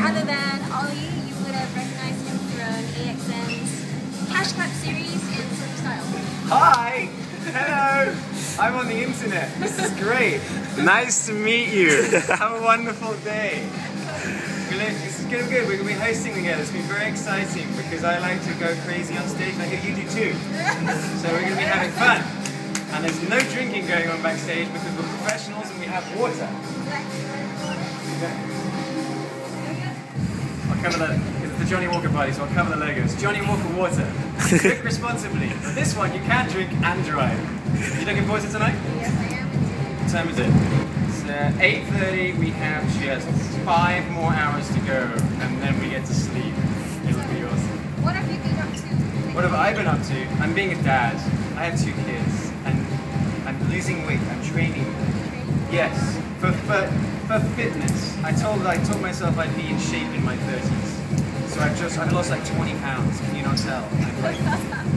other than Oli, you would have recognized him from AXN's Cash Cab series and Sony Style. Hi! Hello! I'm on the internet. This is great. nice to meet you. Have a wonderful day. This is going good. We're going to be hosting together. It's been very exciting because I like to go crazy on stage and I hear you do too. So we're going to be having fun. And there's no drinking going on backstage because we're professionals and we have water. I'll cover the, it's the Johnnie Walker party, so I'll cover the logos. Johnnie Walker water. Drink responsibly. For this one, you can drink and drive. You looking forward to tonight? Yes, I am. What time is it? It's uh, 8.30. We have just five more hours to go, and then we get to sleep. It'll be awesome. What have you been up to? What have I been up to? I'm being a dad. I have two kids, and I'm losing weight. I'm training. Yes, for, for, for fitness. I told I told myself I'd be in shape in my 30s. So I've just I've lost like 20 pounds. Can you not tell? I'm like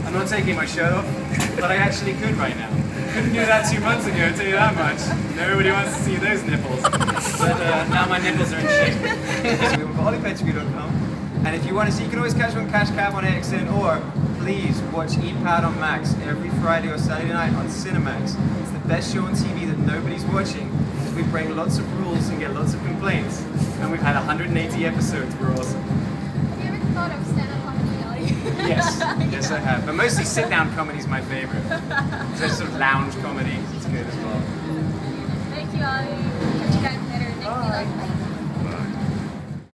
I'm not taking my shirt off, but I actually could right now. Couldn't do that two months ago. I'll tell you that much. Nobody wants to see those nipples. But uh, now my nipples are in shape. so we were hollypettigrew.com. And if you want to see, you can always catch me on Cash Cab on AXN or please watch EPAD on Max every Friday or Saturday night on Cinemax. It's the best show on TV that nobody's watching because we break lots of rules and get lots of complaints. And we've had 180 episodes. We're awesome. Have you ever thought of stand-up comedy? Yes, yes I have. But mostly sit-down comedy is my favorite. So sort of lounge comedy. It's good as well. Thank you, Oli.